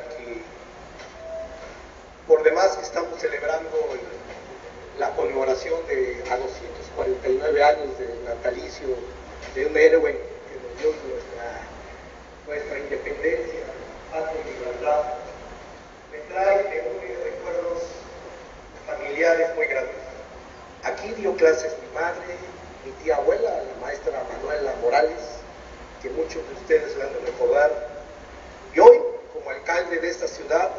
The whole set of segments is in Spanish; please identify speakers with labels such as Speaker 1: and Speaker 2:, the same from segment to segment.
Speaker 1: que por demás estamos celebrando la conmemoración de a 249 años de natalicio de un héroe que nos dio nuestra, nuestra independencia, patria y libertad, me trae memorias, recuerdos familiares muy grandes. Aquí dio clases mi madre, mi tía abuela, la maestra Manuela Morales, que muchos de ustedes la han de recordar. De esta ciudad,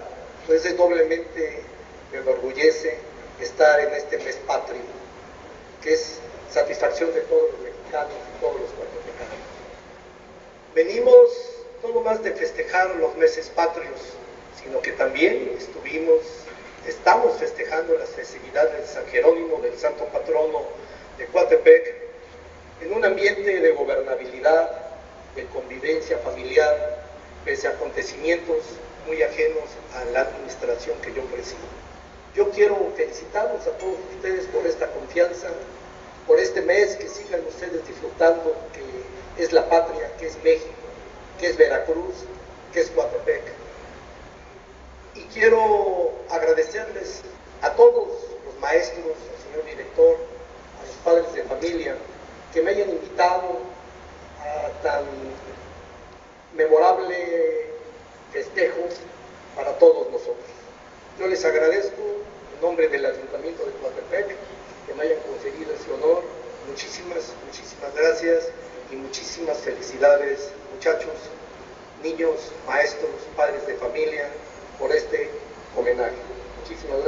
Speaker 1: pues es doblemente me enorgullece estar en este mes patrio, que es satisfacción de todos los mexicanos y todos los guatemaltecos. Venimos no más de festejar los meses patrios, sino que también estuvimos, estamos festejando las festividades de San Jerónimo, del santo patrono de Coatepec, en un ambiente de gobernabilidad, de convivencia familiar, pese a acontecimientos muy ajenos a la administración que yo presido. Yo quiero felicitarlos a todos ustedes por esta confianza, por este mes que sigan ustedes disfrutando, que es la patria, que es México, que es Veracruz, que es Coatepec. Y quiero agradecerles a todos los maestros, al señor director, a los padres de familia, que me hayan invitado a tan memorable todos nosotros. Yo les agradezco en nombre del Ayuntamiento de Coatepec que me hayan concedido ese honor. Muchísimas, muchísimas gracias y muchísimas felicidades, muchachos, niños, maestros, padres de familia, por este homenaje. Muchísimas